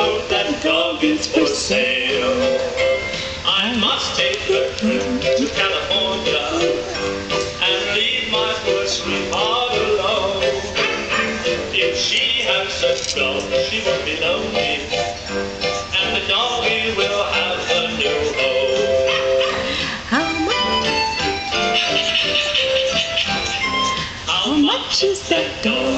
Oh, that dog is for sale. I must take the trip to California and leave my poor sweetheart alone. If she has such dog, she will be lonely, and the doggy will have a new home. How much, how much is that dog?